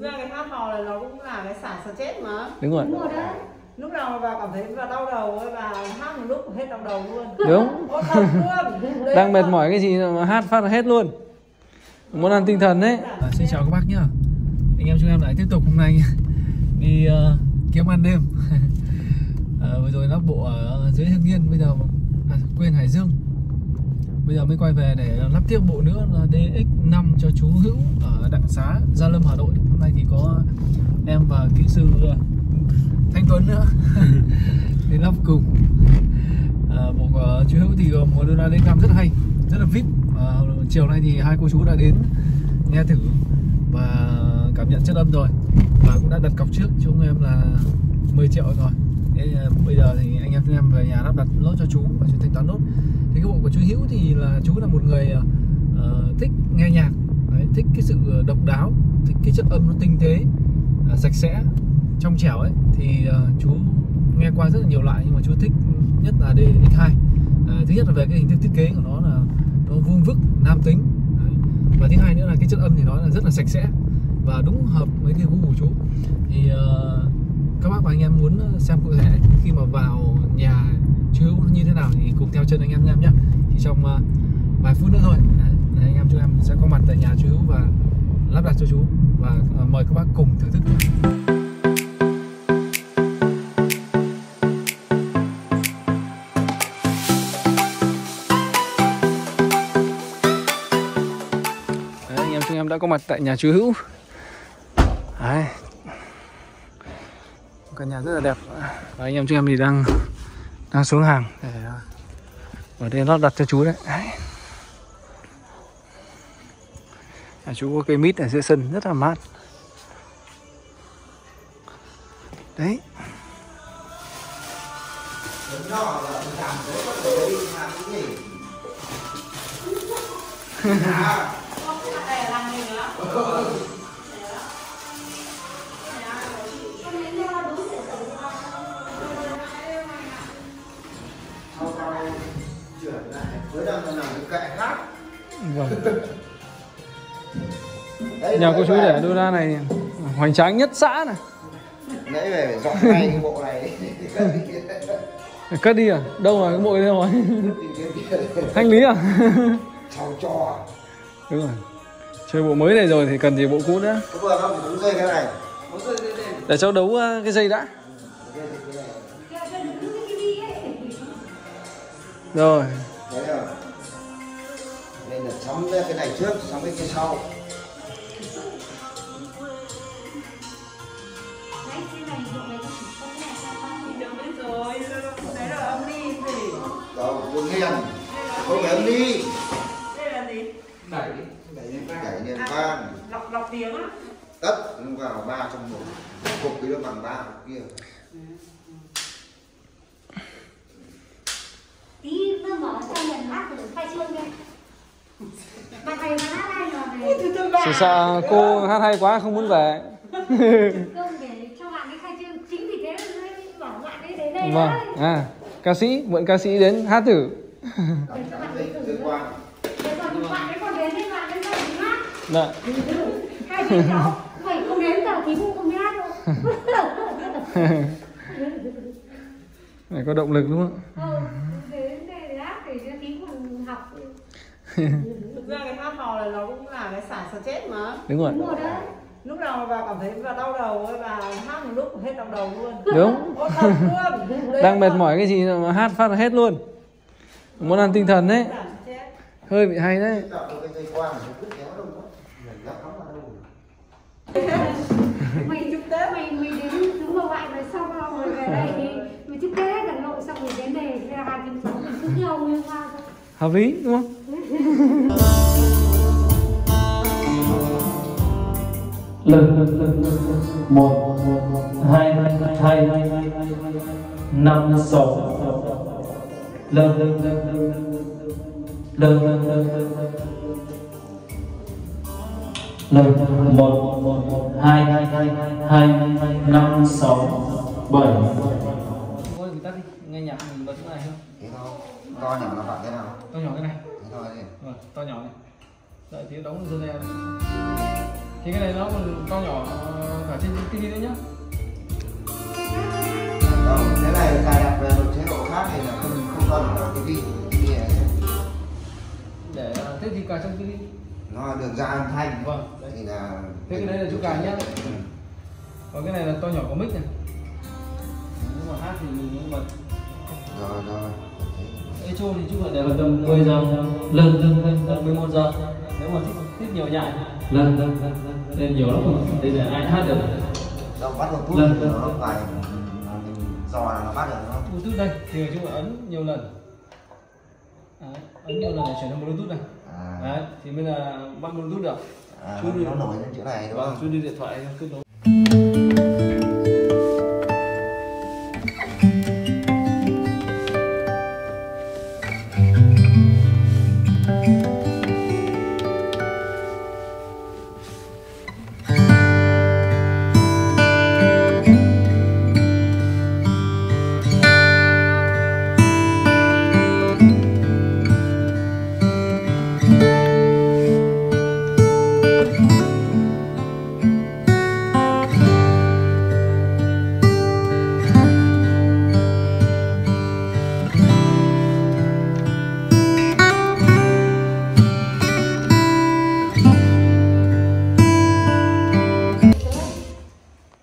thực ra cái hát hò này nó cũng là cái xả stress mà. Đúng rồi. Đúng rồi đấy. Lúc nào mà bà cảm thấy bà đau đầu ấy bà hát một lúc hết đau đầu luôn. Đúng. Đang mệt là- mỏi cái gì mà hát phát là hết luôn. Món ăn tinh thần đấy à, xin chào các bác nhá. Anh em chúng em lại tiếp tục hôm nay đi ờ, kiếm ăn đêm. Ờ, vừa rồi lắp bộ ở dưới hưng yên bây giờ à, quên hải dương bây giờ mới quay về để lắp tiếp bộ nữa là DX5 cho chú Hữu ở Đặng Xá Gia Lâm Hà Nội. Hôm nay thì có em và kỹ sư ờ, Thanh Tuấn nữa để lắp cùng. À, bộ của chú Hữu thì một một đôi DX5 rất hay rất là vip. À, chiều nay thì hai cô chú đã đến nghe thử và cảm nhận chất âm rồi. Và cũng đã đặt cọc trước cho em là 10 triệu rồi. Thế bây giờ thì anh em em về nhà lắp đặt lốt cho chú và chú thanh toán nốt thì cái bộ của chú Hữu thì là chú là một người uh, thích nghe nhạc Đấy, thích cái sự độc đáo thích cái chất âm nó tinh tế uh, sạch sẽ trong trẻo ấy. Thì uh, chú nghe qua rất là nhiều loại nhưng mà chú thích nhất là DX2 uh, thứ nhất là về cái hình thức thiết kế của nó là nó vuông vức nam tính Đấy. và thứ hai nữa là cái chất âm thì nó là rất là sạch sẽ và đúng hợp với cái gu của chú. Thì uh, các bác và anh em muốn xem cụ thể khi mà vào nhà chú Hữu như thế nào thì cùng theo chân anh em em nhé chỉ trong uh, vài phút nữa thôi. Đấy, anh em chúng em sẽ có mặt tại nhà chú Hữu và lắp đặt cho chú. Và uh, mời các bác cùng thưởng thức Đấy, anh em chúng em đã có mặt tại nhà chú Hữu. Đấy. Căn nhà rất là đẹp. Và anh em chúng em thì đang đang xuống hàng để ở đây lót đặt cho chú đấy. đấy. Nhà chú có cây mít ở giữa sân rất là mát Đấy vâng. Đấy, Nhà cô chú để đô la này hoành tráng nhất xã này Nãy về phải dọn ngay cái bộ này Cất đi à? Đâu rồi? Cái bộ đây đâu rồi? Thanh lý à? Chào trò Đúng rồi Chơi bộ mới này rồi thì cần gì bộ cũ nữa Có vừa không đúng dây cái này Để cháu đấu ờ, cái dây đã Rồi sắm cái này trước, sắm cái kia sau. Rồi âm Đó, buồn hiền Không phải đi. Đây là gì? Đẩy Đẩy lên vang. Lọc lọc tiếng á. Tất nó vào ba trong một. Cục cái nó bằng ba cục kia. Tí nó mở sang nhận hát thử khai trương đây này Chỉ sợ cô hát hay quá không muốn về. Vâng đấy. à, Ca sĩ, mượn ca sĩ đến hát thử. Cảm cảm dây tương quan để còn bạn ấy còn đến thì bạn ấy còn đi hát Dạ. Hai chị cháu mày không đến giờ thì cũng không đi hát đâu. Phải có động lực đúng không? ừ, đến đây để hát để cho tí còn học thực ra cái hát hò này nó cũng là cái xả stress mà. Đúng rồi. Đúng rồi đấy. Lúc nào mà bà cảm thấy bà đau đầu bà hát một lúc hết đau đầu luôn. Đúng. Luôn. Đang mệt là- mỏi cái gì mà hát phát là hết luôn. Món ăn tinh thần đấy. Hơi bị hay đấy. Tạo cái dây quan này cứ kéo đâu quá. Mình lắp nó vào đâu mày chúc tết mày mày đến thứ mà bạn rồi xong rồi về đây thì mày chúc tết gần nội xong rồi đến đây ra hai trăm sáu mình cứ nhau nguyên hoa thôi. Hợp lý đúng không? Lực một hai hai năm sáu. Lực lực lực một hai hai năm sáu bảy. Thôi thì tắt đi, nghe nhạc mình bật cái này không? Thôi To nhỏ là bạn thế nào? To nhỏ cái này Thì Vâng, to nhỏ này. Đợi tí đóng dưa leo này Thì cái này nó còn to nhỏ trên TV nữa nhá. Đâu, cái này cài đặt về một chế độ khác thì là không không cần ở tivi tivi này. Để ờ, thế thì cài trong TV nó được ra âm thanh. Vâng đấy. thì là Thế cái đấy là chỗ cài nhá. Ừ. còn cái này là to nhỏ của mic này. Nếu mà hát thì mình nhưng mà rồi rồi echo thì chú phải để vào tầm 10 giờ. Lên lên lên tầm 11 giờ. Nếu mà thích thích nhiều nhại lên lên lên lên nhiều lắm đây là ai hát được? Đâu bắt một phút Lần, lần, nó lần. mình dò là nó bắt được nó bluetooth đây. Thì chú phải ấn nhiều lần. Đấy, ấn nhiều lần để chuyển sang bluetooth này à, đấy thì mới là bắt bluetooth được. À, Chú nó, đi- nó nổi lên chỗ này đúng vâng không? chú đi điện thoại kết nối